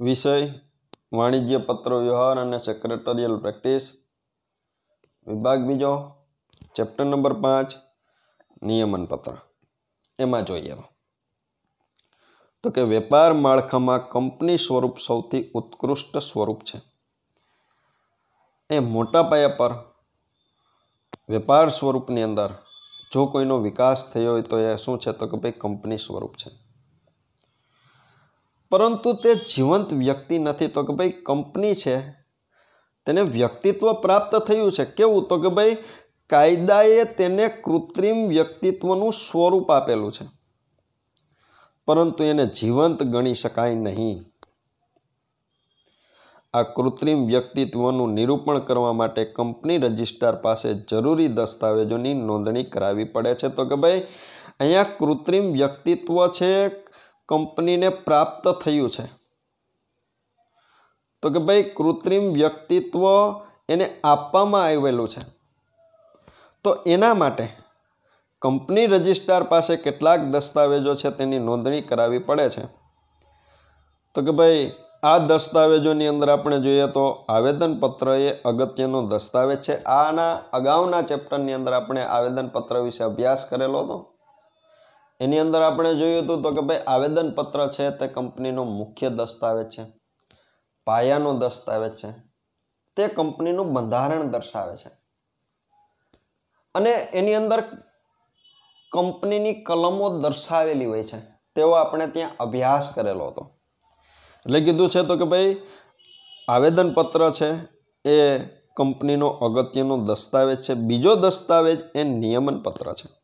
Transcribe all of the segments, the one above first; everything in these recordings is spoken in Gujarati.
વિષય, વાણિજ્ય પત્ર વ્યવહાર અને સેક્રેટરિયલ પ્રેક્ટિસ વિભાગ બીજો ચેપ્ટર નંબર પાંચ, નિયમન પત્ર. એમાં જોઈએ તો કે વેપાર માળખામાં કંપની સ્વરૂપ સૌથી ઉત્કૃષ્ટ સ્વરૂપ છે. એ મોટા પાયા પર વેપાર સ્વરૂપની અંદર જો કોઈનો વિકાસ થયો હોય તો એ શું છે? તો કે ભાઈ કંપની સ્વરૂપ છે. પરંતુ તે જીવંત વ્યક્તિ નથી. તો કે ભાઈ, કંપની છે, તેને વ્યક્તિત્વ પ્રાપ્ત થયું છે. કેવું? તો કે ભાઈ, કાયદાએ તેને કૃત્રિમ વ્યક્તિત્વનું સ્વરૂપ આપેલું છે. પરંતુ એને જીવંત ગણી શકાય નહીં. આ કૃત્રિમ વ્યક્તિત્વનું નિરૂપણ કરવા માટે કંપની રજિસ્ટ્રાર પાસે જરૂરી દસ્તાવેજોની નોંધણી કરાવવી પડે છે. તો કે ભાઈ, અહીંયા કૃત્રિમ વ્યક્તિત્વ છે કંપનીને પ્રાપ્ત થયું છે. તો કે ભાઈ, કૃત્રિમ વ્યક્તિત્વ એને આપવામાં આવેલું છે. તો એના માટે કંપની રજિસ્ટ્રાર પાસે કેટલાક દસ્તાવેજો છે તેની નોંધણી કરાવવી પડે છે. તો કે ભાઈ, આ દસ્તાવેજોની અંદર આપણે જોઈએ તો આવેદનપત્ર એ અગત્યનો દસ્તાવેજ છે. આના અગાઉના ચેપ્ટરની અંદર આપણે આવેદનપત્ર વિશે અભ્યાસ કરેલો હતો. એની અંદર આપણે જોયું હતું તો કે ભાઈ આવેદનપત્ર છે તે કંપનીનો મુખ્ય દસ્તાવેજ છે, પાયાનો દસ્તાવેજ છે, તે કંપનીનું બંધારણ દર્શાવે છે. અને એની અંદર કંપનીની કલમો દર્શાવેલી હોય છે તેવો આપણે ત્યાં અભ્યાસ કરેલો હતો. એટલે કીધું છે તો કે ભાઈ આવેદનપત્ર છે એ કંપનીનો અગત્યનો દસ્તાવેજ છે, બીજો દસ્તાવેજ એ નિયમન પત્ર છે.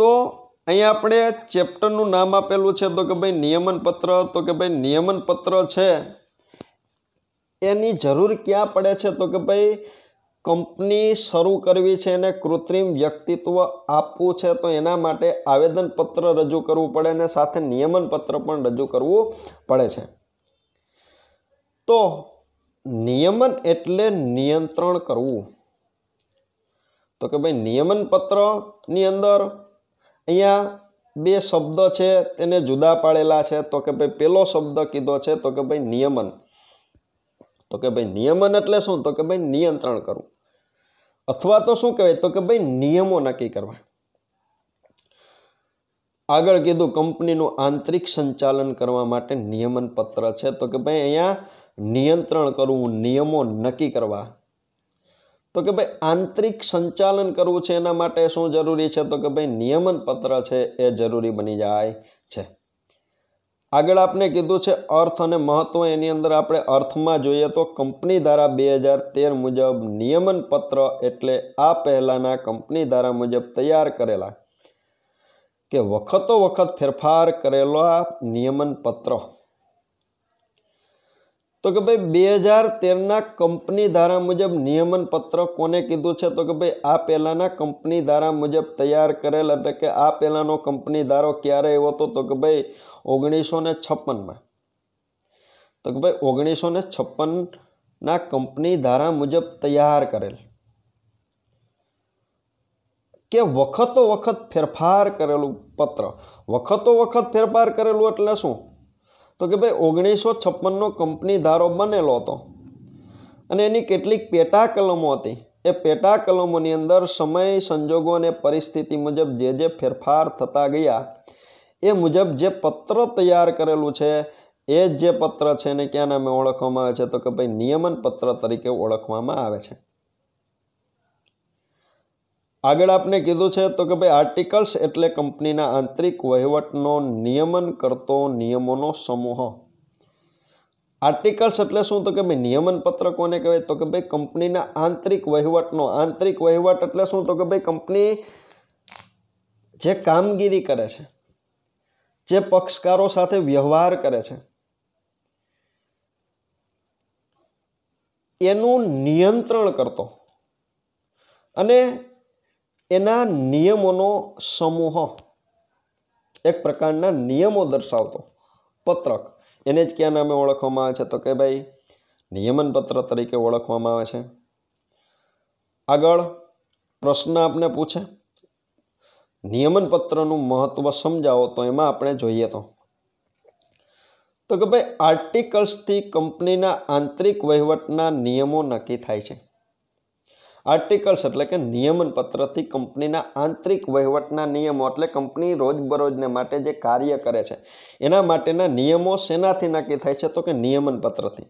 તો અહીંયા આપણે ચેપ્ટરનું નામ આપેલું છે તો કે ભાઈ નિયમન પત્ર તો કે ભાઈ નિયમન પત્ર છે. એની જરૂર ક્યાં પડે છે તો કે ભાઈ કંપની શરૂ કરવી છે એને કૃત્રિમ વ્યક્તિત્વ આપવું છે તો એના માટે આવેદનપત્ર રજૂ કરવું પડે અને સાથે નિયમનપત્ર પણ રજૂ કરવું પડે છે. તો નિયમન એટલે નિયંત્રણ કરવું. તો કે ભાઈ નિયમન પત્રની અંદર અહીંયા બે શબ્દ છે, તેને જુદા પાડેલા છે. તો કે ભાઈ પેલો શબ્દ કીધો છે, તો કે ભાઈ નિયમન. તો કે ભાઈ નિયમન એટલે શું? તો કે ભાઈ નિયંત્રણ કરવું. અથવા તો શું કહેવાય? તો કે ભાઈ નિયમો નક્કી કરવા. આગળ કીધું, કંપનીનું આંતરિક સંચાલન કરવા માટે નિયમન પત્ર છે. તો કે ભાઈ અહીંયા નિયંત્રણ કરવું, નિયમો નક્કી કરવા. તો કે ભાઈ આંતરિક સંચાલન કરવું છે એના માટે શું જરૂરી છે? તો કે ભાઈ નિયમન પત્ર છે એ જરૂરી બની જાય છે. આગળ આપણે કીધું છે અર્થ અને મહત્વ, એની અંદર આપણે અર્થમાં જોઈએ તો કંપની ધારા બે હજાર તેર મુજબ નિયમન પત્ર એટલે આ પહેલાંના કંપની ધારા મુજબ તૈયાર કરેલા કે વખતો વખત ફેરફાર કરેલા નિયમન પત્ર તો કે ભાઈ બે હજાર તેરના કંપની ધારા મુજબ નિયમન પત્ર કોને કીધું છે? તો કે ભાઈ આ પહેલાંના કંપની ધારા મુજબ તૈયાર કરેલ એટલે કે આ પહેલાંનો કંપની ધારો ક્યારે એવો હતો? તો કે ભાઈ ઓગણીસો ને છપ્પનમાં. તો કે ભાઈ ઓગણીસો ને છપ્પનના કંપની ધારા મુજબ તૈયાર કરેલ. કે વખતો વખત ફેરફાર કરેલું પત્ર. વખતો વખત ફેરફાર કરેલું એટલે શું? તો કે ભાઈ ઓગણીસો છપ્પનનો કંપની ધારો બનેલો હતો. અને એની કેટલીક પેટા કલમો હતી. એ પેટા કલમોની અંદર સમય, સંજોગો અને પરિસ્થિતિ મુજબ જે જે ફેરફાર થતા ગયા, એ મુજબ જે પત્ર તૈયાર કરેલું છે, એ જ જે પત્ર છે એને ક્યાં નામે ઓળખવામાં આવે છે તો કે ભાઈ નિયમન પત્ર તરીકે ઓળખવામાં આવે છે. આગળ આપણે કીધું છે તો કે ભાઈ આર્ટિકલ્સ એટલે કંપનીના આંતરિક વહીવટનો નિયમન કરતો નિયમોનો સમૂહ. આર્ટિકલ્સ એટલે શું? તો કે ભાઈ નિયમન પત્ર કોને કહેવાય? તો કે ભાઈ કંપનીના આંતરિક વહીવટનો, આંતરિક વહીવટ એટલે શું? તો કે ભાઈ કંપની જે કામગીરી કરે છે, જે પક્ષકારો સાથે વ્યવહાર કરે છે, એનું નિયંત્રણ કરતો. અને એના નિયમોનો સમૂહ એક પ્રકારના નિયમો દર્શાવતો. પત્રક. એને જ ક્યાં નામે ઓળખવામાં આવે છે? તો કે ભાઈ નિયમન પત્ર તરીકે ઓળખવામાં આવે છે. આગળ પ્રશ્ન આપને પૂછે. નિયમન પત્રનું મહત્ત્વ સમજાવો તો એમાં આપણે જોઈએ તો. તો કે ભાઈ, આર્ટિકલ્સથી કંપનીના આંતરિક વહીવટના નિયમો નક્કી થાય છે. આર્ટિકલ્સ એટલે કે નિયમન પત્રથી કંપનીના આંતરિક વહીવટના નિયમો એટલે કંપની રોજબરોજને માટે જે કાર્ય કરે છે, એના માટેના નિયમો શેનાથી નક્કી થાય છે તો કે નિયમન પત્રથી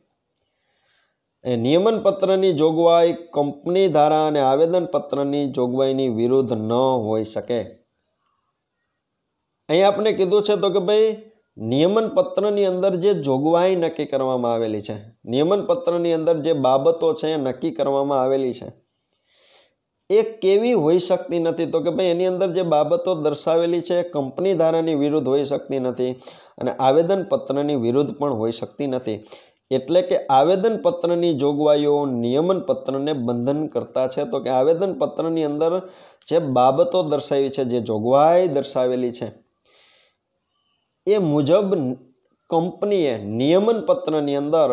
એ નિયમન પત્રની જોગવાઈ કંપની ધારા અને આવેદનપત્રની જોગવાઈની વિરુદ્ધ ન હોઈ શકે. અહીં આપણે કીધું છે તો કે ભાઈ નિયમન પત્રની અંદર જે જોગવાઈ નક્કી કરવામાં આવેલી છે નિયમન પત્રની અંદર જે બાબતો છે એ નક્કી કરવામાં આવેલી છે. એ કેવી હોઈ શકતી નથી? તો કે ભાઈ એની અંદર જે બાબતો દર્શાવેલી છે કંપની ધારાની વિરુદ્ધ હોઈ શકતી નથી અને આવેદનપત્રની વિરુદ્ધ પણ હોઈ શકતી નથી. એટલે કે આવેદનપત્રની જોગવાઈઓ નિયમન પત્રને બંધન કરતા છે, તો કે આવેદનપત્રની અંદર જે બાબતો દર્શાવી છે, જે જોગવાઈ દર્શાવેલી છે, એ મુજબ કંપનીએ નિયમન પત્રની અંદર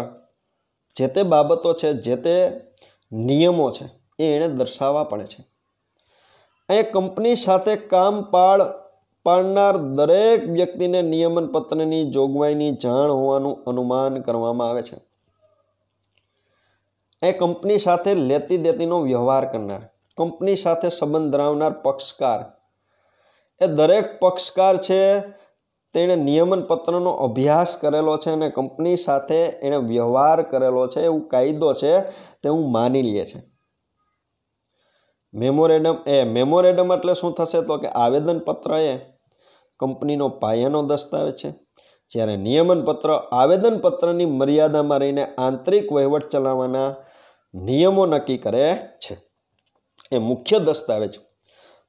જે તે બાબતો છે, જે તે નિયમો છે એ એણે દર્શાવવા પડે છે. અહીં કંપની સાથે કામ પાડ પાડનાર દરેક વ્યક્તિને નિયમન પત્રની જોગવાઈની જાણ હોવાનું અનુમાન કરવામાં આવે છે. એ કંપની સાથે લેતી દેતીનો વ્યવહાર કરનાર, કંપની સાથે સંબંધ ધરાવનાર પક્ષકાર. એ દરેક પક્ષકાર છે, તેણે નિયમન પત્રનો અભ્યાસ કરેલો છે અને કંપની સાથે એણે વ્યવહાર કરેલો છે, એવું કાયદો છે, તે હું માની લે છે. મેમોરેડમ એ મેમોરેડમ એટલે શું થશે? તો કે આવેદનપત્ર એ કંપનીનો પાયાનો દસ્તાવેજ છે. જ્યારે નિયમન પત્ર આવેદનપત્રની મર્યાદામાં રહીને આંતરિક વહીવટ ચલાવવાના નિયમો નક્કી કરે છે. એ મુખ્ય દસ્તાવેજ.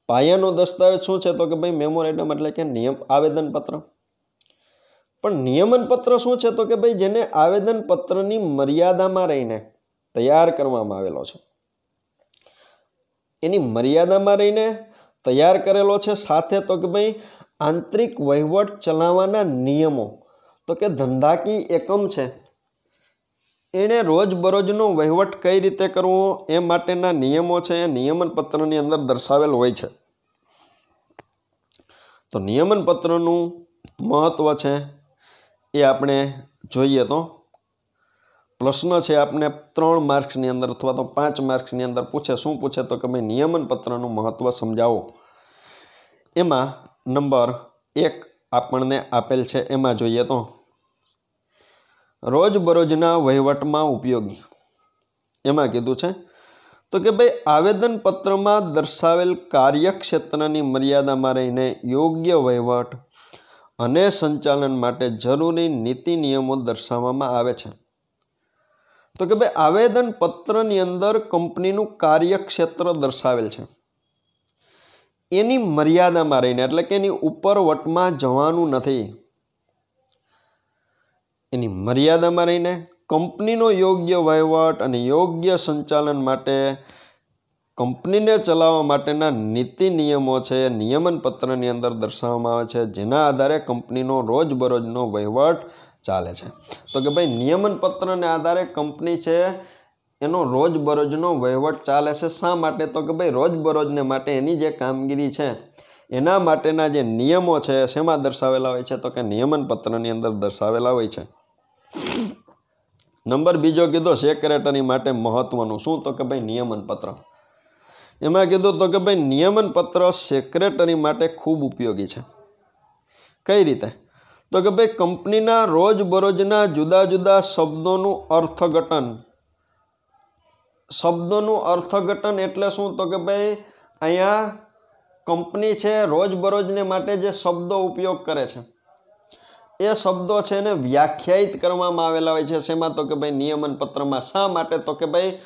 પાયાનો દસ્તાવેજ શું છે? તો કે ભાઈ મેમોરેડમ એટલે કે નિયમ આવેદનપત્ર. પણ નિયમન પત્ર શું છે? તો કે ભાઈ જેને આવેદનપત્રની મર્યાદામાં રહીને તૈયાર કરવામાં આવેલો છે. એની મર્યાદામાં રહીને તૈયાર કરેલો છે સાથે તો કે ભાઈ આંતરિક વહીવટ ચલાવવાના નિયમો. તો કે ધંધાકી એકમ છે. એણે રોજબરોજનો વહીવટ કઈ રીતે કરવો એ માટેના નિયમો છે એ નિયમન પત્રની અંદર દર્શાવેલ હોય છે. તો નિયમન પત્રનું મહત્ત્વ છે એ આપણે જોઈએ તો પ્રશ્ન છે આપને ત્રણ માર્ક્સની અંદર અથવા તો પાંચ માર્ક્સની અંદર પૂછે, શું પૂછે તો કે ભાઈ નિયમન પત્રનું મહત્ત્વ સમજાવો. એમાં નંબર એક આપણને આપેલ છે, એમાં જોઈએ તો, રોજબરોજના વહીવટમાં ઉપયોગી. એમાં કીધું છે, તો કે ભાઈ આવેદનપત્રમાં દર્શાવેલ કાર્યક્ષેત્રની મર્યાદામાં રહીને યોગ્ય વહીવટ અને સંચાલન માટે જરૂરી નીતિ નિયમો દર્શાવવામાં આવે છે. તો કે ભાઈ આવેદન પત્રની અંદર કંપનીનું કાર્યક્ષેત્ર દર્શાવેલ છે. એની મર્યાદામાં રહીને, એટલે કે એની ઉપરવટમાં જવાનું નથી. એની મર્યાદામાં રહીને, કંપનીનો યોગ્ય વહીવટ અને યોગ્ય સંચાલન માટે, કંપનીને ચલાવવા માટેના નીતિ નિયમો છે નિયમન પત્રની અંદર દર્શાવવામાં આવે છે, જેના આધારે કંપનીનો રોજબરોજનો વહીવટ ચાલે છે. તો કે ભાઈ નિયમન પત્રને આધારે કંપની છે, એનો રોજબરોજનો વહીવટ ચાલે છે. શા માટે? તો કે ભાઈ, રોજબરોજને માટે એની જે કામગીરી છે, એના માટેના જે નિયમો છે, શેમાં દર્શાવેલા હોય છે? તો કે નિયમન પત્રની અંદર દર્શાવેલા હોય છે. નંબર બીજો કીધો સેક્રેટરી માટે મહત્વનું. શું? તો કે ભાઈ નિયમન પત્ર એમાં કીધું, તો કે ભાઈ નિયમન પત્ર સેક્રેટરી માટે ખૂબ ઉપયોગી છે. કઈ રીતે? તો કે ભાઈ, કંપનીના રોજબરોજના જુદા જુદા શબ્દોનું અર્થઘટન. શબ્દોનું અર્થઘટન એટલે શું? તો કે ભાઈ, અહીંયા કંપની છે, રોજબરોજને માટે જે શબ્દો ઉપયોગ કરે છે, એ શબ્દો છે એને વ્યાખ્યાયિત કરવામાં આવેલા હોય છે. શેમાં? તો કે ભાઈ નિયમન પત્રમાં શા માટે? તો કે ભાઈ,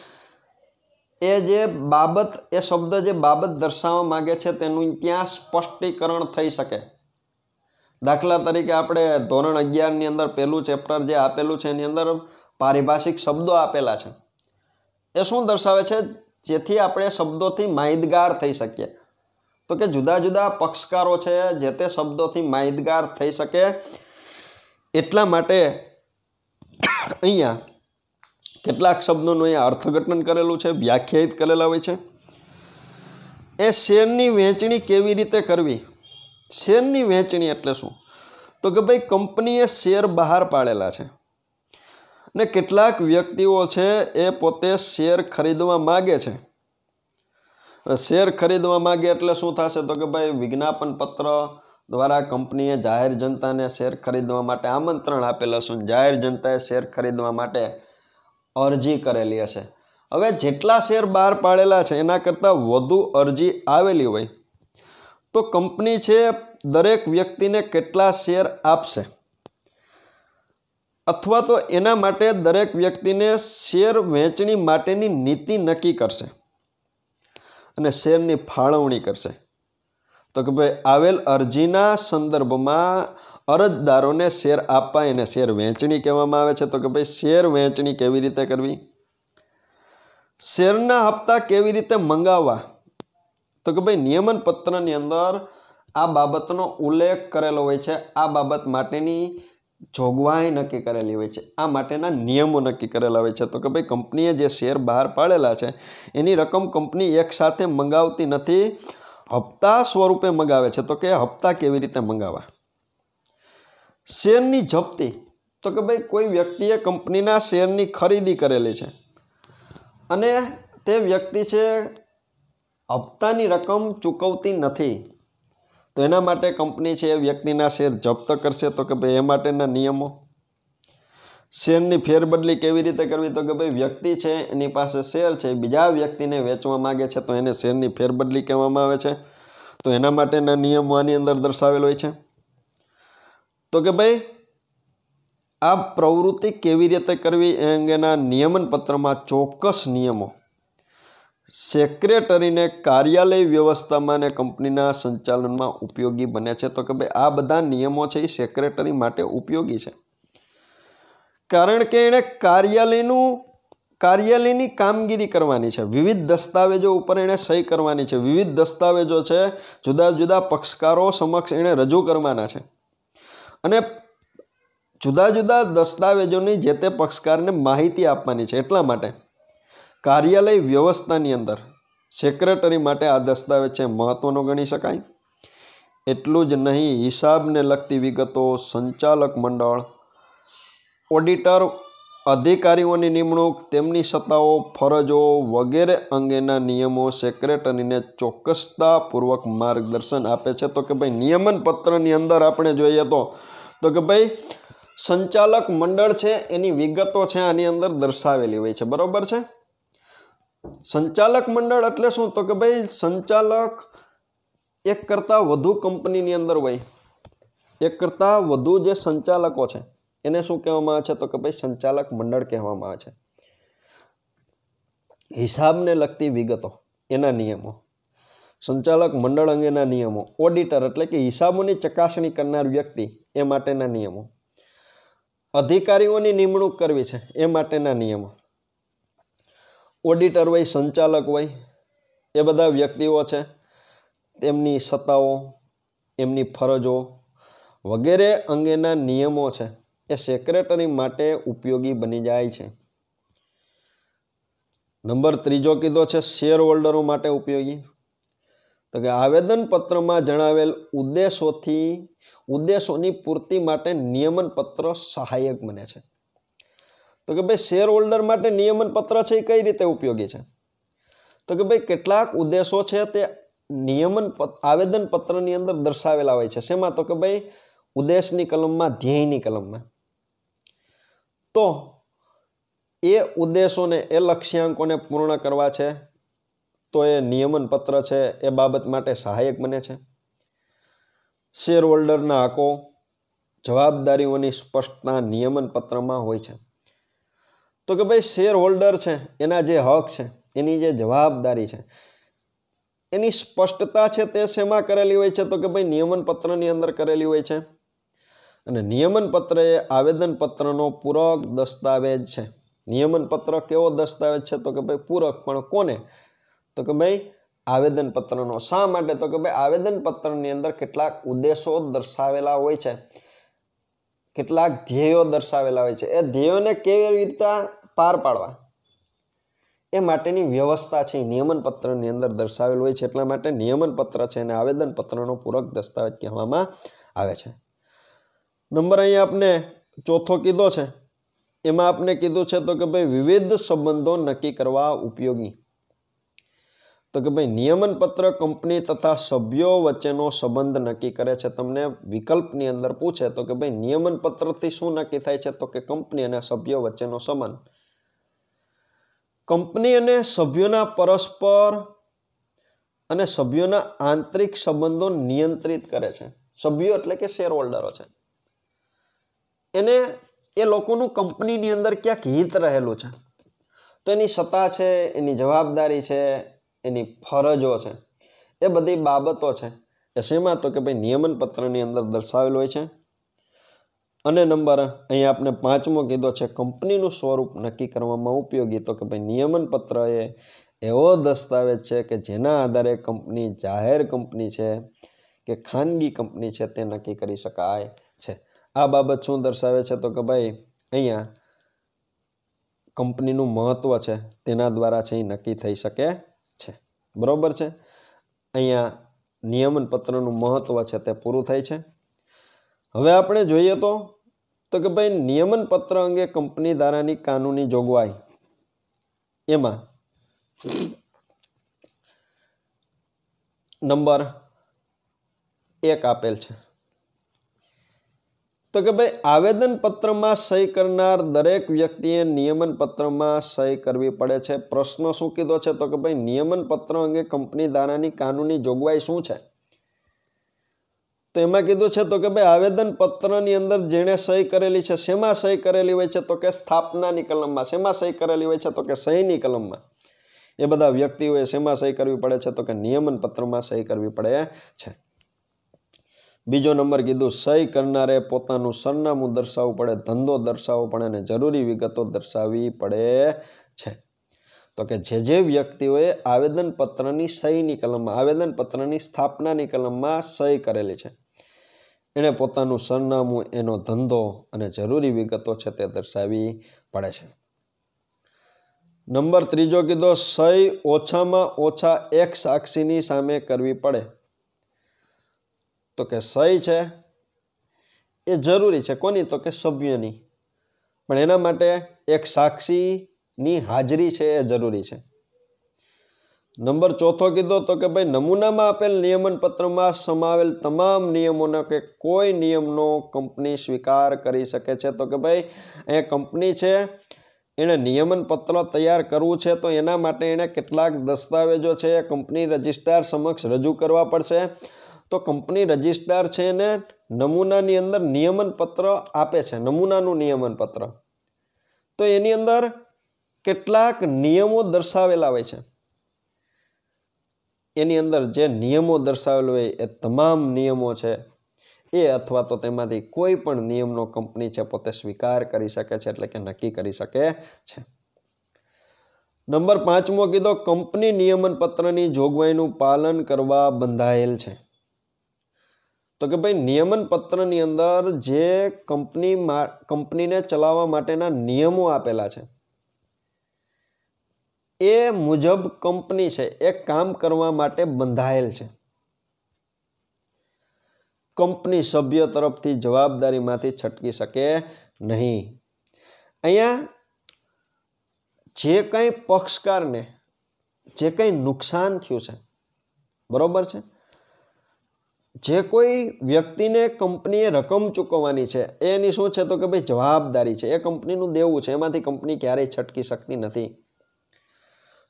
એ જે બાબત, એ શબ્દ જે બાબત દર્શાવવા માગે છે, તેનું ત્યાં સ્પષ્ટીકરણ થઈ શકે. દાખલા તરીકે આપણે ધોરણ અગિયારની અંદર પહેલું ચેપ્ટર જે આપેલું છે, એની અંદર પારિભાષિક શબ્દો આપેલા છે. એ શું દર્શાવે છે? જેથી આપણે શબ્દોથી માહિતગાર થઈ શકીએ. તો કે જુદા જુદા પક્ષકારો છે, જે તે શબ્દોથી માહિતગાર થઈ શકે એટલા માટે અહીંયા કેટલાક શબ્દોનું અહીંયા અર્થઘટન કરેલું છે, વ્યાખ્યાયિત કરેલા હોય છે. એ શેરની વહેંચણી કેવી રીતે કરવી? શેરની વહેંચણી એટલે શું? તો કે ભાઈ કંપનીએ શેર બહાર પાડેલા છે. અને કેટલાક વ્યક્તિઓ છે એ પોતે શેર ખરીદવા માગે છે. શેર ખરીદવા માગે એટલે શું થશે? તો કે ભાઈ વિજ્ઞાપન પત્ર દ્વારા કંપનીએ જાહેર જનતાને શેર ખરીદવા માટે આમંત્રણ આપેલું હશે જાહેર જનતાએ શેર ખરીદવા માટે અરજી કરેલી હશે. હવે જેટલા શેર બહાર પાડેલા છે એના કરતાં વધુ અરજી આવેલી હોય તો કંપની છે, દરેક વ્યક્તિને કેટલા શેર આપશે? અથવા તો એના માટે દરેક વ્યક્તિને શેર વહેંચણી માટેની નીતિ નક્કી કરશે અને શેરની ફાળવણી કરશે. તો કે ભાઈ, આવેલ અરજીના સંદર્ભમાં અરજદારોને શેર આપવા એને શેર વહેંચણી કહેવામાં આવે છે. તો કે ભાઈ, શેર વહેંચણી કેવી રીતે કરવી? શેરના હપ્તા કેવી રીતે મંગાવવા? તો કે ભાઈ નિયમન પત્રની અંદર આ બાબતનો ઉલ્લેખ કરેલો હોય છે. આ બાબત માટેની જોગવાઈ નક્કી કરેલી હોય છે. આ માટેના નિયમો નક્કી કરેલા હોય છે. તો કે ભાઈ કંપનીએ જે શેર બહાર પાડેલા છે, એની રકમ કંપની એકસાથે મંગાવતી નથી. હપ્તા સ્વરૂપે મંગાવે છે. તો કે હપ્તા કેવી રીતે મંગાવવા શેરની જપ્તી. તો કે ભાઈ કોઈ વ્યક્તિએ કંપનીના શેરની ખરીદી કરેલી છે અને તે વ્યક્તિ છે હપ્તાની રકમ ચૂકવતી નથી. તો એના માટે કંપની છે એ વ્યક્તિના શેર જપ્ત કરશે તો કે ભાઈ એ માટેના નિયમો. શેરની ફેરબદલી કેવી રીતે કરવી તો કે ભાઈ વ્યક્તિ છે, એની પાસે શેર છે બીજા વ્યક્તિને વેચવા માગે છે, તો એને શેરની ફેરબદલી કહેવામાં આવે છે. તો એના માટેના નિયમો આની અંદર દર્શાવેલ હોય છે. તો કે ભાઈ આ પ્રવૃત્તિ કેવી રીતે કરવી એ અંગેના નિયમન પત્રમાં ચોક્કસ નિયમો. સેક્રેટરીને કાર્યાલય વ્યવસ્થામાં અને કંપનીના સંચાલનમાં ઉપયોગી બને છે. તો કે ભાઈ, આ બધા નિયમો છે એ સેક્રેટરી માટે ઉપયોગી છે. કારણ કે એણે કાર્યાલયનું, કાર્યાલયની કામગીરી કરવાની છે. વિવિધ દસ્તાવેજો ઉપર એણે સહી કરવાની છે. વિવિધ દસ્તાવેજો છે, જુદા જુદા પક્ષકારો સમક્ષ એણે રજૂ કરવાના છે. અને જુદા જુદા દસ્તાવેજોની જે તે પક્ષકારને માહિતી આપવાની છે એટલા માટે કાર્યાલય વ્યવસ્થાની અંદર સેક્રેટરી માટે આ દસ્તાવેજ છે મહત્ત્વનો ગણી શકાય. એટલું જ નહીં, હિસાબને લગતી વિગતો, સંચાલક મંડળ ઓડિટર અધિકારીઓની નિમણૂક, તેમની સત્તાઓ, ફરજો વગેરે અંગેના નિયમો સેક્રેટરીને ચોક્કસતાપૂર્વક માર્ગદર્શન આપે છે. તો કે ભાઈ નિયમન પત્રની અંદર આપણે જોઈએ તો તો કે ભાઈ સંચાલક મંડળ છે એની વિગતો છે આની અંદર દર્શાવેલી હોય છે. બરાબર છે? સંચાલક મંડળ એટલે શું? તો કે ભાઈ સંચાલક એક કરતાં વધુ કંપનીની અંદર હોય. એક કરતાં વધુ જે સંચાલકો છે, એને શું કહેવામાં આવે છે? તો કે ભાઈ સંચાલક મંડળ કહેવામાં આવે છે. હિસાબને લગતી વિગતો, એના નિયમો. સંચાલક મંડળ અંગેના નિયમો. ઓડિટર એટલે કે હિસાબોની ચકાસણી કરનાર વ્યક્તિ, એ માટેના નિયમો. અધિકારીઓની નિમણૂક કરવી છે, એ માટેના નિયમો. ઓડિટર હોય, સંચાલક હોય, એ બધા વ્યક્તિઓ છે. તેમની સત્તાઓ, એમની ફરજો વગેરે અંગેના નિયમો છે. એ સેક્રેટરી માટે ઉપયોગી બની જાય છે. નંબર ત્રીજો કીધો છે શેર હોલ્ડરો માટે ઉપયોગી. તો કે આવેદનપત્રમાં જણાવેલ ઉદ્દેશોથી, ઉદ્દેશોની પૂર્તિ માટે નિયમન પત્ર સહાયક બને છે. તો કે ભાઈ શેર હોલ્ડર માટે નિયમન પત્ર છે એ કઈ રીતે ઉપયોગી છે? તો કે ભાઈ કેટલાક ઉદ્દેશો છે તે નિયમન આવેદન પત્રની અંદર દર્શાવેલા હોય છે. શેમાં? તો કે ભાઈ ઉદ્દેશની કલમમાં, ધ્યેયની કલમમાં. તો એ ઉદ્દેશોને, એ લક્ષ્યાંકોને પૂર્ણ કરવા છે, તો એ નિયમન પત્ર છે, એ બાબત માટે સહાયક બને છે. શેર હોલ્ડરના હકો જવાબદારીઓની સ્પષ્ટતા નિયમન પત્રમાં હોય છે. તો કે ભાઈ શેર હોલ્ડર છે, એના જે હક છે, એની જે જવાબદારી છે, એની સ્પષ્ટતા છે તે શેમાં કરેલી હોય છે? તો કે ભાઈ નિયમન પત્રની અંદર કરેલી હોય છે. અને નિયમન પત્ર એ આવેદનપત્રનો પૂરક દસ્તાવેજ છે. નિયમન પત્ર કેવો દસ્તાવેજ છે? તો કે ભાઈ પૂરક પણ કોને? તો કે ભાઈ આવેદનપત્રનો. શા માટે? તો કે ભાઈ આવેદનપત્રની અંદર કેટલાક ઉદ્દેશો દર્શાવેલા હોય છે. કેટલાક ધ્યેયો દર્શાવેલા હોય છે. એ ધ્યેયોને કેવી રીતે પાર પાડવા. એ માટેની વ્યવસ્થા છે નિયમનપત્રની અંદર દર્શાવેલ હોય છે, એટલા માટે નિયમનપત્ર છે અને આવેદનપત્રનો પૂરક દસ્તાવેજ કહેવામાં આવે છે. નંબર અહીંયા આપને ચોથો કીધો છે. એમાં આપને કીધું છે તો કે ભાઈ વિવિધ સંબંધો નક્કી કરવા ઉપયોગી. તો કે ભાઈ નિયમન પત્ર કંપની તથા સભ્યો વચ્ચેનો સંબંધ નક્કી કરે છે. તમને વિકલ્પની અંદર પૂછે તો કે ભાઈ નિયમન પત્રથી શું નક્કી થાય છે તો કે કંપની અને સભ્યો વચ્ચેનો સંબંધ. કંપની અને સભ્યોના પરસ્પર અને સભ્યોના આંતરિક સંબંધો નિયંત્રિત કરે છે. સભ્યો એટલે કે શેર હોલ્ડરો છે. એને એ લોકોનું કંપનીની અંદર ક્યાંક હિત રહેલું છે. તો એની સત્તા છે, એની જવાબદારી છે, એની ફરજો છે. એ બધી બાબતો છે. એ શેમાં તો કે ભાઈ નિયમન પત્રની અંદર દર્શાવેલ હોય છે. અને નંબર અહીંયા આપણે પાંચમો કીધો છે, કંપનીનું સ્વરૂપ નક્કી કરવામાં ઉપયોગી. તો કે ભાઈ નિયમન પત્ર એ એવો દસ્તાવેજ છે કે જેના આધારે કંપની જાહેર કંપની છે કે ખાનગી કંપની છે તે નક્કી કરી શકાય છે. આ બાબત શું દર્શાવે છે? તો કે ભાઈ અહીંયા કંપનીનું મહત્ત્વ છે, તેના દ્વારા છે એ નક્કી થઈ શકે છે. બરાબર છે? અહીંયા નિયમન પત્રનું મહત્ત્વ છે તે પૂરું થાય છે. હવે આપણે જોઈએ તો તો કે ભાઈ નિયમન પત્ર અંગે કંપની ધારાની કાનૂની જોગવાઈ. એમાં નંબર એક આપેલ છે. તો કે ભાઈ આવેદન પત્રમાં સહી કરનાર દરેક વ્યક્તિએ નિયમન પત્રમાં સહી કરવી પડે છે. પ્રશ્ન શું કીધો છે? તો કે ભાઈ નિયમન પત્ર અંગે કંપની ધારાની કાનૂની જોગવાઈ શું છે? તો એમાં કીધું છે તો કે ભાઈ આવેદન પત્રની અંદર જેણે સહી કરેલી છે, શેમાં સહી કરેલી હોય છે? તો કે સ્થાપનાની કલમમાં. શેમાં સહી કરેલી હોય છે? તો કે સહીની કલમમાં. એ બધા વ્યક્તિઓએ શેમાં સહી કરવી પડે છે? તો કે નિયમન પત્રમાં સહી કરવી પડે છે. બીજો નંબર કીધું, સહી કરનારે પોતાનું સરનામું દર્શાવવું પડે, ધંધો દર્શાવવો પડે અને જરૂરી વિગતો દર્શાવવી પડે છે. તો કે જે જે વ્યક્તિઓએ આવેદનપત્રની સહીની કલમમાં, આવેદનપત્રની સ્થાપનાની કલમમાં સહી કરેલી છે. એણે પોતાનું સરનામું, એનો ધંધો અને જરૂરી વિગતો છે તે દર્શાવી પડે છે. નંબર ત્રીજો કીધો, સહી ઓછામાં ઓછા એક સાક્ષીની સામે કરવી પડે. તો કે સહી છે? એ જરૂરી છે. કોની? તો કે સભ્યની. પણ એના માટે એક સાક્ષીની હાજરી છે એ જરૂરી છે. નંબર ચોથો કીધો તો કે ભાઈ, નમૂનામાં આપેલ નિયમન પત્રમાં સમાવેલ તમામ નિયમોનો કે કોઈ નિયમનો કંપની સ્વીકાર કરી શકે છે. તો કે ભાઈ અહીંયા કંપની છે, એણે નિયમન પત્ર તૈયાર કરવું છે, તો એના માટે એણે કેટલાક દસ્તાવેજો છે, એ કંપની રજિસ્ટ્રાર સમક્ષ રજૂ કરવા પડશે. તો કંપની રજિસ્ટ્રાર છે એને નમૂનાની અંદર નિયમન પત્ર આપે છે, નમૂનાનું નિયમન પત્ર તો એની અંદર કેટલાક નિયમો દર્શાવેલા હોય છે. એની અંદર જે નિયમો દર્શાવેલ હોય એ તમામ નિયમો છે. એ અથવા તો તેમાંથી કોઈ પણ નિયમનો કંપની છે પોતે સ્વીકાર કરી શકે છે એટલે કે નક્કી કરી શકે છે. નંબર પાંચમો કીધો, કંપની નિયમન પત્રની જોગવાઈનું પાલન કરવા બંધાયેલ છે. તો કે ભાઈ નિયમન પત્રની અંદર જે કંપની કંપનીને ચલાવવા માટેના નિયમો આપેલા છે એ મુજબ કંપની છે, એ કામ કરવા માટે બંધાયેલ છે. કંપની સભ્ય તરફથી જવાબદારીમાંથી છટકી શકે નહીં. અહીંયા જે કંઈ પક્ષકારને જે કંઈ નુકસાન થયું છે, બરાબર છે? જે કોઈ વ્યક્તિને કંપનીએ રકમ ચૂકવવાની છે, એની શું છે તો કે ભાઈ જવાબદારી છે, એ કંપનીનું દેવું છે, એમાંથી કંપની ક્યારેય છટકી શકતી નથી.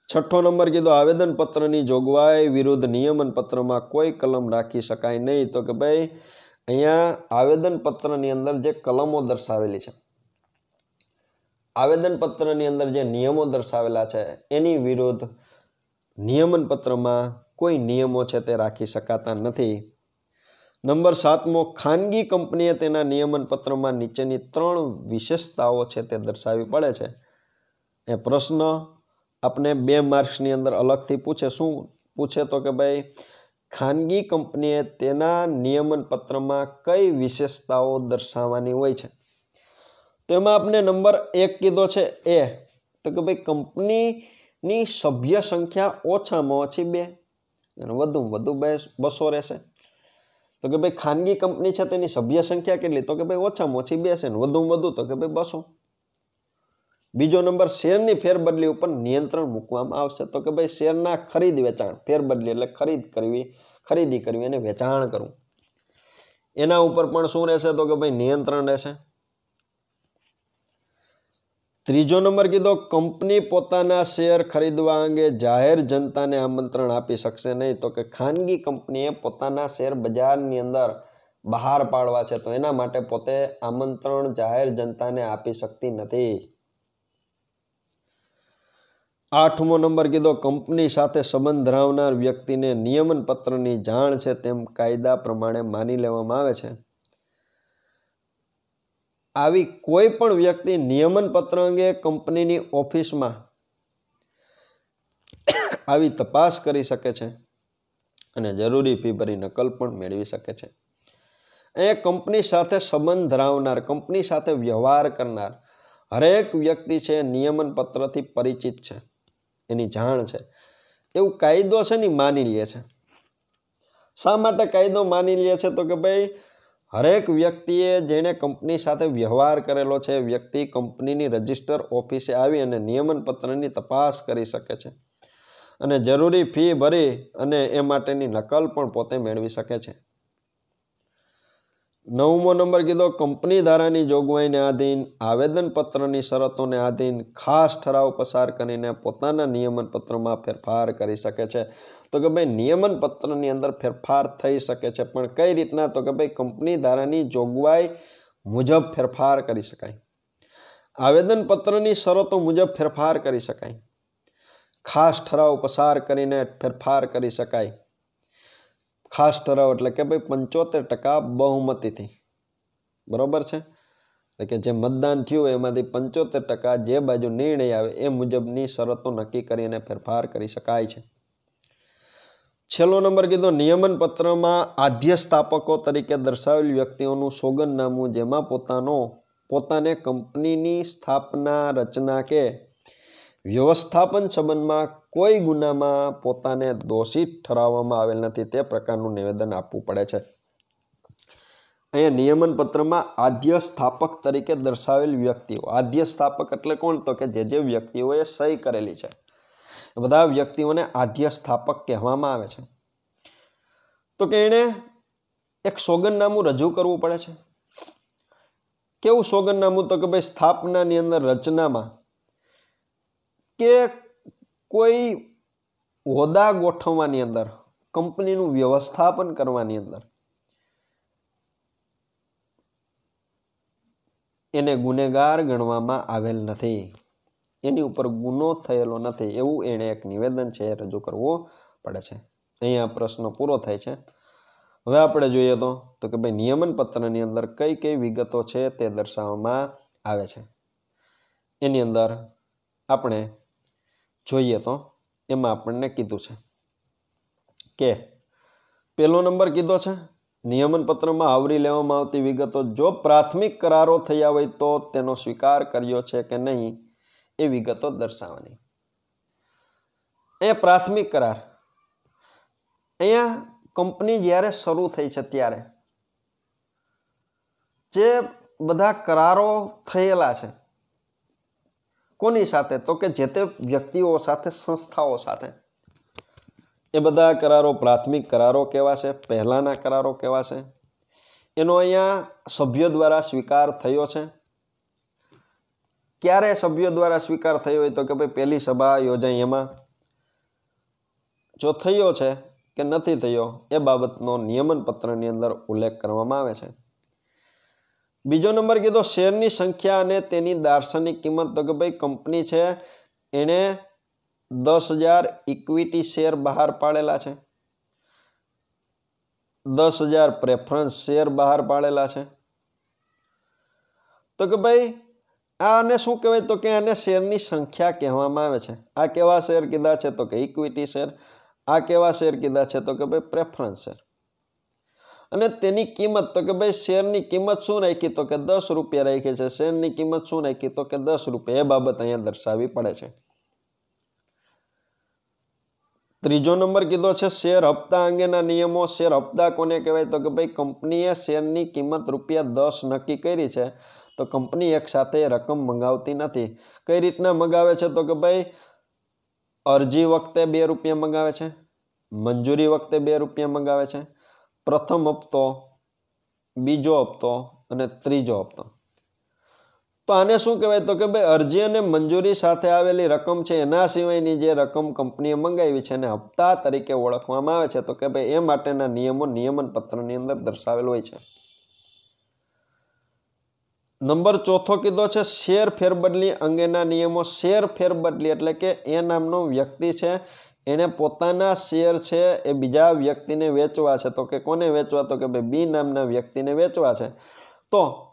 છઠ્ઠો નંબર કીધો, આવેદનપત્રની જોગવાઈ વિરુદ્ધ નિયમનપત્રમાં કોઈ કલમ રાખી શકાય નહીં. તો કે ભાઈ, અહીંયા આવેદનપત્રની અંદર જે કલમો દર્શાવેલી છે, આવેદનપત્રની અંદર જે નિયમો દર્શાવેલા છે, એની વિરુદ્ધ નિયમન પત્રમાં કોઈ નિયમો છે તે રાખી શકાતા નથી. નંબર સાતમો, ખાનગી કંપનીએ તેના નિયમન પત્રમાં નીચેની ત્રણ વિશેષતાઓ છે તે દર્શાવવી પડે છે. એ પ્રશ્ન આપણે બે માર્ક્સની અંદર અલગથી પૂછે, શું પૂછે તો કે ભાઈ, ખાનગી કંપનીએ તેના નિયમન પત્રમાં કઈ વિશેષતાઓ દર્શાવવાની હોય છે? તો એમાં આપણે નંબર એક કીધો છે એ. તો કે ભાઈ, કંપનીની સભ્ય સંખ્યા ઓછામાં ઓછી બે. અને વધુમાં વધુ બે બસો રહેશે. તો કે ભાઈ, ખાનગી કંપની છે તેની સભ્ય સંખ્યા કેટલી? તો કે ભાઈ, ઓછામાં ઓછી બે છે ને વધુમાં વધુ તો કે ભાઈ બસો. બીજો નંબર, શેરની ફેરબદલી ઉપર નિયંત્રણ મૂકવામાં આવશે? તો કે ભાઈ, શેરના ખરીદ વેચાણ, ફેરબદલી એટલે ખરીદ કરવી, ખરીદી કરવી અને વેચાણ કરવું. એના ઉપર પણ શું રહેશે? તો કે ભાઈ, નિયંત્રણ રહેશે. ત્રીજો નંબર કીધો, કંપની પોતાના શેર ખરીદવા અંગે જાહેર જનતાને આમંત્રણ આપી શકશે નહીં. તો કે ખાનગી કંપનીએ પોતાના શેર બજારની અંદર બહાર પાડવા છે. તો એના માટે પોતે આમંત્રણ જાહેર જનતાને આપી શકતી નથી. આઠમો નંબર કીધો, કંપની સાથે સંબંધ ધરાવનાર વ્યક્તિને નિયમન પત્રની જાણ છે તેમ કાયદા પ્રમાણે માની લેવામાં આવે છે. આવી કોઈ પણ વ્યક્તિ નિયમન પત્ર અંગે કંપનીની ઓફિસમાં આવી તપાસ કરી શકે છે અને જરૂરી ફી ભરી નકલ પણ મેળવી શકે છે. એ કંપની સાથે સંબંધ ધરાવનાર, કંપની સાથે વ્યવહાર કરનાર હરેક વ્યક્તિ છે નિયમન પત્રથી પરિચિત છે. એની જાણ છે. એવું કાયદો છે ને માની લે છે. શા માટે કાયદો માની લે છે? તો કે ભાઈ, હરેક વ્યક્તિએ જેણે કંપની સાથે વ્યવહાર કરેલો છે વ્યક્તિ કંપનીની રજિસ્ટર ઓફિસે આવી અને નિયમન પત્રની તપાસ કરી શકે છે. અને જરૂરી ફી ભરી અને એ માટેની નકલ પણ પોતે મેળવી શકે છે. નવમો નંબર કીધો, કંપની ધારાની જોગવાઈને આધીન, આવેદનપત્રની શરતોને આધીન, ખાસ ઠરાવ પસાર કરીને પોતાના નિયમન પત્રમાં ફેરફાર કરી શકે છે. તો કે ભાઈ નિયમન પત્રની અંદર ફેરફાર થઈ શકે છે, પણ કઈ રીતના? તો કે ભાઈ, કંપની ધારાની જોગવાઈ મુજબ ફેરફાર કરી શકાય. આવેદનપત્રની શરતો મુજબ ફેરફાર કરી શકાય. ખાસ ઠરાવ પસાર કરીને ફેરફાર કરી શકાય. ખાસ ઠરાવ એટલે કે ભાઈ પંચોતેર ટકા બહુમતીથી બરાબર છે? એટલે કે જે મતદાન થયું એમાંથી પંચોતેર ટકા જે બાજુ નિર્ણય આવે એ મુજબની શરતો નક્કી કરીને ફેરફાર કરી શકાય છે. છેલ્લો નંબર કીધો નિયમન પત્રમાં આધ્ય સ્થાપકો તરીકે દર્શાવેલ વ્યક્તિઓનું સોગંદનામું જેમાં પોતાનો, પોતાને કંપનીની સ્થાપના રચના કે વ્યવસ્થાપન સંબંધમાં કોઈ ગુનામાં પોતાને દોષિત ઠરાવવામાં આવેલ નથી, તે પ્રકારનું નિવેદન આપવું પડે છે. અહીંયા નિયમન પત્રમાં આદ્ય સ્થાપક તરીકે દર્શાવેલ વ્યક્તિઓ. આદ્ય સ્થાપક એટલે કોણ? તો કે જે જે વ્યક્તિઓએ સહી કરેલી છે. બધા વ્યક્તિઓને આદ્ય સ્થાપક કહેવામાં આવે છે. તો કે એણે એક સોગંદનામું રજૂ કરવું પડે છે. કેવું સોગંદનામું? તો કે ભાઈ સ્થાપનાની અંદર રચનામાં કે કોઈ હોદ્દા ગોઠવવાની અંદર, કંપનીનું વ્યવસ્થાપન કરવાની અંદર એને ગુનેગાર ગણવામાં આવેલ નથી. એની ઉપર ગુનો થયેલો નથી એવું એણે એક નિવેદન છે એ રજૂ કરવું પડે છે. અહીંયા પ્રશ્ન પૂરો થાય છે. હવે આપણે જોઈએ તો તો કે ભાઈ નિયમન પત્રની અંદર કઈ કઈ વિગતો છે તે દર્શાવવામાં આવે છે. એની અંદર આપણે જોઈએ તો એમાં આપણને કીધું છે કે પહેલો નંબર કીધો છે નિયમન પત્રમાં આવરી લેવામાં આવતી વિગતો જો પ્રાથમિક કરારો થયા હોય તો તેનો સ્વીકાર કર્યો છે કે નહીં એ વિગતો દર્શાવવાની. એ પ્રાથમિક કરાર. અહીંયા કંપની જ્યારે શરૂ થઈ છે ત્યારે જે બધા કરારો થયેલા છે કોની સાથે? તો કે જે તે વ્યક્તિઓ સાથે, સંસ્થાઓ સાથે? એ બધા કરારો પ્રાથમિક કરારો કહેવાશે, પહેલાંના કરારો કહેવાશે. એનો અહીંયા સભ્યો દ્વારા સ્વીકાર થયો છે. ક્યારે સભ્યો દ્વારા સ્વીકાર થયો હોય તો કે ભાઈ પહેલી સભા યોજાઈ એમાં? જો થયો છે કે નથી થયો, એ બાબતનો નિયમન પત્રની અંદર ઉલ્લેખ કરવામાં આવે છે. બીજો નંબર કીધો, શેરની સંખ્યા અને તેની દાર્શનિક કિંમત તો કે ભાઈ કંપની છે, એણે દસ હજાર ઇક્વિટી શેર બહાર પાડેલા છે. દસ હજાર પ્રેફરન્સ શેર બહાર પાડેલા છે. તો કે ભાઈ આને શું કહેવાય? તો કે આને શેરની સંખ્યા કહેવામાં આવે છે. આ કેવા શેર કીધા છે? તો કે ઇક્વિટી શેર આ કેવા શેર કીધા છે? તો કે ભાઈ પ્રેફરન્સ શેર અને તેની કિંમત તો કે ભાઈ શેરની કિંમત શું રાખી તો કે દસ રૂપિયા રાખી છે. શેરની કિંમત શું રાખી તો કે દસ રૂપિયા. એ બાબત અહીંયા દર્શાવવી પડે છે. ત્રીજો નંબર કીધો છે, શેર હપ્તા અંગેના નિયમો. શેર હપ્તા કોને કહેવાય? તો કે ભાઈ કંપનીએ શેરની કિંમત રૂપિયા દસ નક્કી કરી છે, તો કંપની એક સાથે રકમ મંગાવતી નથી. કઈ રીતના મંગાવે છે? તો કે ભાઈ અરજી વખતે બે રૂપિયા મંગાવે છે, મંજૂરી વખતે બે રૂપિયા મંગાવે છે પ્રથમ હપ્તો, બીજો હપ્તો અને ત્રીજો હપ્તો. તો આને શું કહેવાય? તો કે ભાઈ, અરજી અને મંજૂરી સાથે આવેલી રકમ છે, એના સિવાયની જે રકમ કંપનીએ મંગાવી છે એને હપ્તા તરીકે ઓળખવામાં આવે છે, તો કે ભાઈ, એ માટેના નિયમો નિયમન પત્રની અંદર દર્શાવેલ હોય છે. નંબર ચોથો કીધો છે શેર ફેરબદલી અંગેના નિયમો. શેર ફેરબદલી એટલે કે એ નામનો વ્યક્તિ છે એણે પોતાના શેર છે એ બીજા વ્યક્તિને વેચવા છે. તો કે કોને વેચવા? તો કે ભાઈ બી નામના વ્યક્તિને વેચવા છે. તો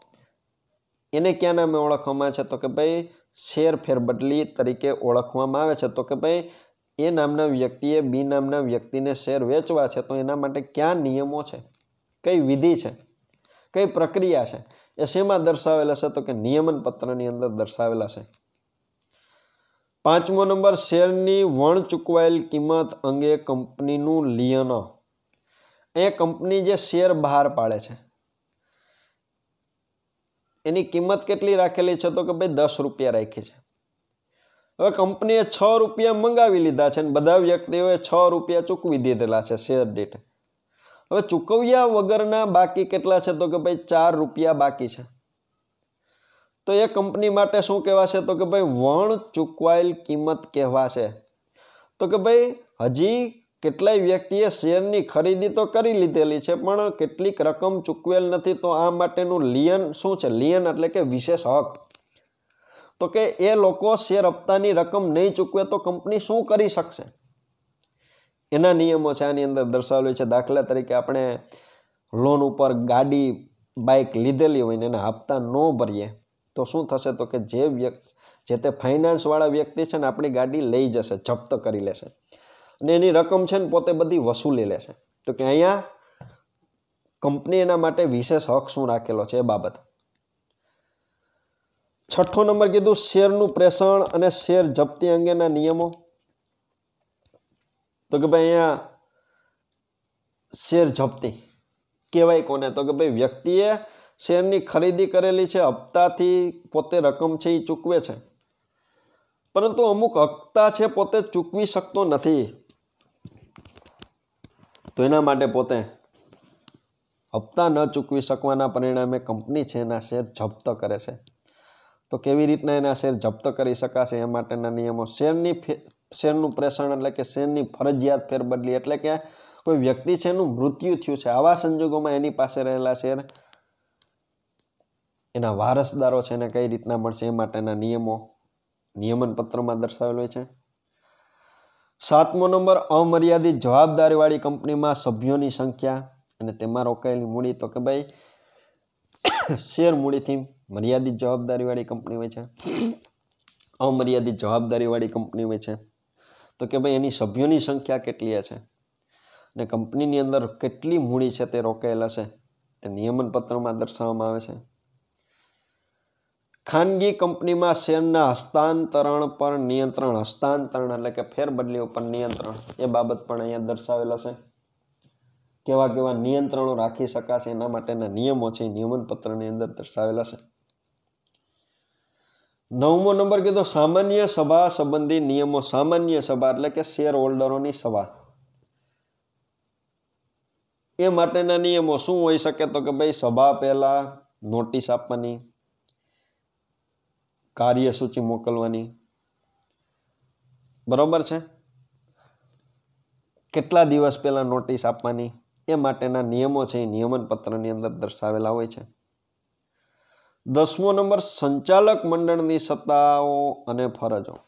એને ક્યાં નામે ઓળખવામાં છે? તો કે ભાઈ શેર ફેરબદલી તરીકે ઓળખવામાં આવે છે. તો કે ભાઈ એ નામના વ્યક્તિએ બી નામના વ્યક્તિને શેર વેચવા છે. તો એના માટે ક્યાં નિયમો છે? કઈ વિધિ છે? કઈ પ્રક્રિયા છે? એ શેમાં દર્શાવેલા છે? તો કે નિયમન પત્રની અંદર દર્શાવેલા છે. પાંચમો નંબર, શેરની વણ ચૂકવાયેલ કિંમત અંગે કંપનીનું લિયન. એ કંપની જે શેર બહાર પાડે છે, એની કિંમત કેટલી રાખેલી છે તો કે ભાઈ દસ રૂપિયા રાખી છે. હવે કંપનીએ છ રૂપિયા મંગાવી લીધા છે અને બધા વ્યક્તિઓએ છ રૂપિયા ચૂકવી દીધેલા છે શેર દીઠ. હવે ચૂકવ્યા વગરના બાકી કેટલા છે તો કે ભાઈ ચાર રૂપિયા બાકી છે. તો એ કંપની માટે શું કહેવાશે? તો કે ભાઈ, વણ ચૂકવાયેલ કિંમત કહેવાશે. તો કે ભાઈ, હજી કેટલાય વ્યક્તિએ શેરની ખરીદી તો કરી લીધેલી છે, પણ કેટલીક રકમ ચૂકવેલ નથી, તો આ માટેનું લિયન શું છે? લિયન એટલે કે વિશેષ હક. તો કે એ લોકો શેર હપ્તાની રકમ નહીં ચૂકવે તો કંપની શું કરી શકશે? એના નિયમો છે, આની અંદર દર્શાવેલું છે. દાખલા તરીકે આપણે લોન ઉપર ગાડી, બાઇક લીધેલી હોય ને એના હપ્તા ન ભરીએ તો શું થશે? તો કે જે વ્યક્તિ, જે તે ફાઇનાન્સવાળા વ્યક્તિ છે ને, આપણી ગાડી લઈ જશે, જપ્ત કરી લેશે. અને એની રકમ છે ને, પોતે બધી વસૂલી લેશે. તો કે અહીંયા કંપની એના માટે વિશેષ હક શું રાખેલો છે એ બાબત. છઠ્ઠો નંબર કીધું, શેરનું પ્રેષણ અને શેર જપ્તી અંગેના નિયમો. તો કે ભાઈ અહીંયા શેર જપ્તી કહેવાય કોને? તો કે ભાઈ વ્યક્તિએ શેરની ખરીદી કરેલી છે, હપ્તાથી પોતે રકમ છે એ ચૂકવે છે. પરંતુ અમુક હપ્તા છે પોતે ચૂકવી શકતો નથી. તો એના માટે પોતે હપ્તા ન ચૂકવી શકવાના પરિણામે કંપની છે એના શેર જપ્ત કરે છે. તો કેવી રીતના એના શેર જપ્ત કરી શકાશે એ માટેના નિયમો? શેરની શેરનું પ્રેષણ એટલે કે શેરની ફરજિયાત ફેરબદલી એટલે કે કોઈ વ્યક્તિ છે એનું મૃત્યુ થયું છે. આવા સંજોગોમાં એની પાસે રહેલા શેર એના વારસદારો છે એને કઈ રીતના મળશે એ માટેના નિયમો નિયમન પત્રમાં દર્શાવેલ હોય છે. સાતમો નંબર, અમર્યાદિત જવાબદારીવાળી કંપનીમાં સભ્યોની સંખ્યા અને તેમાં રોકાયેલી મૂડી તો કે ભાઈ શેર મૂડીથી મર્યાદિત જવાબદારીવાળી કંપની હોય છે. અમર્યાદિત જવાબદારીવાળી કંપની હોય છે. તો કે ભાઈ એની સભ્યોની સંખ્યા કેટલી છે અને કંપનીની અંદર કેટલી મૂડી છે તે રોકાયેલ હશે? તે નિયમન પત્રમાં દર્શાવવામાં આવે છે. ખાનગી કંપનીમાં શેરના હસ્તાંતરણ પર નિયંત્રણ? હસ્તાંતરણ એટલે કે ફેરબદલી ઉપર નિયંત્રણ. એ બાબત પણ અહીંયા દર્શાવેલો છે કેવા કેવા નિયંત્રણો રાખી શકાશે, એના માટેના નિયમો છે નિયમન પત્રની અંદર દર્શાવેલા છે નવમો નંબર કીધો, સામાન્ય સભા સંબંધી નિયમો. સામાન્ય સભા એટલે કે શેર હોલ્ડરોની સભા. એ માટેના નિયમો શું હોઈ શકે? તો કે ભાઈ, સભા પહેલાં નોટિસ આપવાની કાર્યસૂચિ મોકલવાની. બરાબર છે? કેટલા દિવસ પહેલાં નોટિસ આપવાની? એ માટેના નિયમો છે, એ નિયમન પત્રની અંદર દર્શાવેલા હોય છે. દસમો નંબર, સંચાલક મંડળની સત્તાઓ અને ફરજો.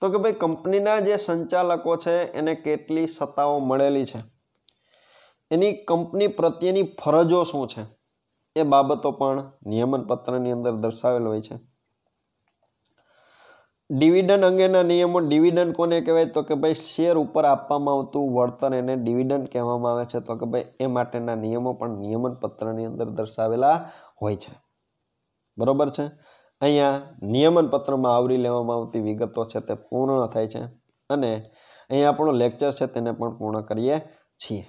તો કે ભાઈ, કંપનીના જે સંચાલકો છે, એને કેટલી સત્તાઓ મળેલી છે? એની કંપની પ્રત્યેની ફરજો શું છે? એ બાબતો પણ નિયમન પત્રની અંદર દર્શાવેલ હોય છે. ડિવિડન્ડ અંગેના નિયમો, ડિવિડન્ડ કોને કહેવાય? તો કે ભાઈ શેર ઉપર આપવામાં આવતું વળતર એને ડિવિડન્ડ કહેવામાં આવે છે. તો કે ભાઈ એ માટેના નિયમો પણ નિયમન પત્રની અંદર દર્શાવેલા હોય છે. બરોબર છે? અહીંયા નિયમન પત્રમાં આવરી લેવામાં આવતી વિગતો છે તે પૂર્ણ થાય છે. અને અહીં આપણો લેક્ચર છે તેને પણ પૂર્ણ કરીએ છીએ.